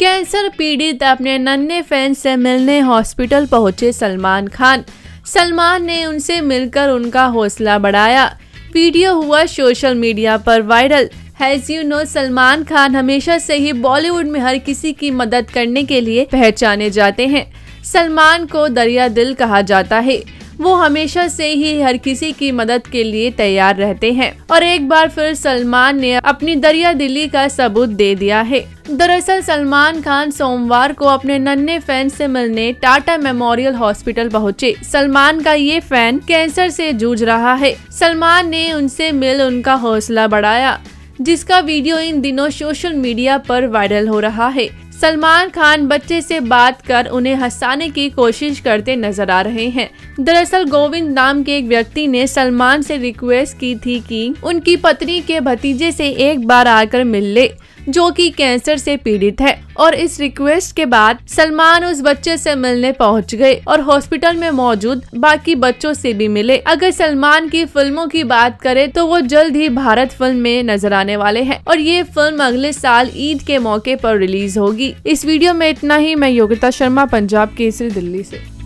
Cancer पीड़ित अपने नन्हे फ़ैन से मिलने हॉस्पिटल पहुँचे सलमान खान। सलमान ने उनसे मिलकर उनका हौसला बढ़ाया। वीडियो हुआ सोशल मीडिया पर viral. Has you know Salman Khan हमेशा से ही बॉलीवुड में हर किसी की मदद करने के लिए पहचाने जाते हैं। सलमान को दरिया दिल कहा जाता है। वो हमेशा से ही हर किसी की मदद के लिए तैयार रहते हैं। और एक बार फिर सलमान ने अपनी दरिया दिली का सबूत दे दिया है। दरअसल सलमान खान सोमवार को अपने नन्हे फ़ैन से मिलने टाटा मेमोरियल हॉस्पिटल पहुँचे। सलमान का ये फ़ैन कैंसर से जूझ रहा है। सलमान ने उनसे मिल उनका हौसला बढ़ाया, जिसका वीडियो इन दिनों सोशल मीडिया पर वायरल हो रहा है। सलमान खान बच्चे से बात कर उन्हें हंसाने की कोशिश करते नज़र आ रहे हैं। दरअसल गोविंद नाम के एक व्यक्ति ने सलमान से रिक्वेस्ट की थी कि उनकी पत्नी के भतीजे से एक बार आकर मिल ले। जो कि कैंसर से पीड़ित है और इस रिक्वेस्ट के बाद सलमान उस बच्चे से मिलने पहुँच गए और हॉस्पिटल में मौजूद बाकी बच्चों से भी मिले। अगर सलमान की फ़िल्मों की बात करें तो वो जल्द ही भारत फ़िल्म में नज़र आने वाले हैं और ये फ़िल्म अगले साल ईद के मौके पर रिलीज़ होगी। इस वीडियो में इतना ही। मैं योगिता शर्मा, पंजाब केसरी, दिल्ली से।